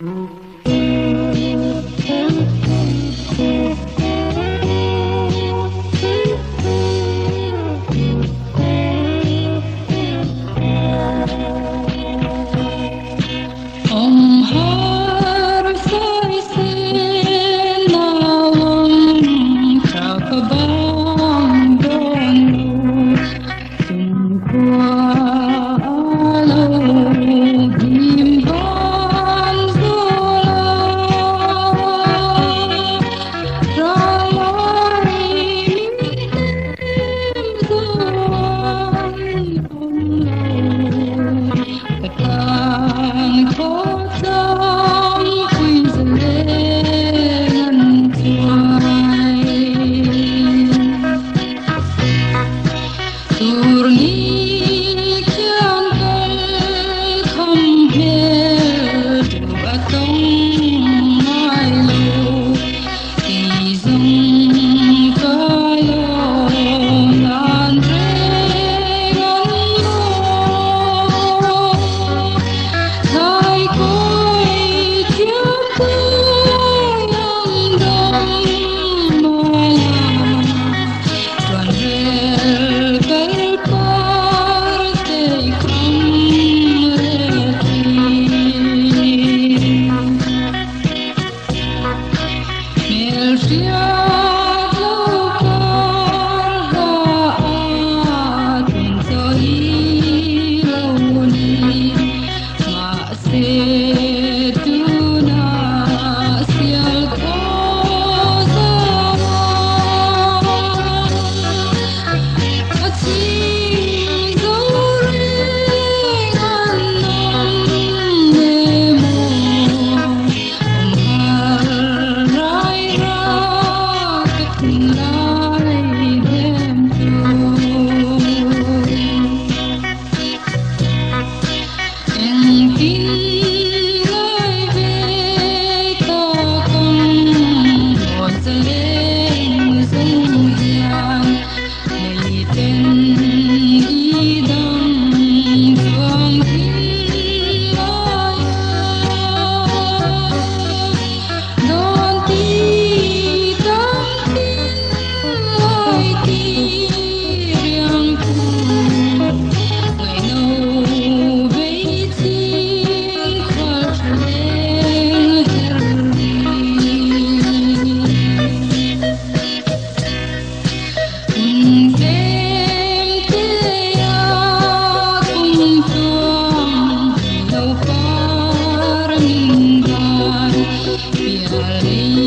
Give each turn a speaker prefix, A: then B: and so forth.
A: Om Turni Be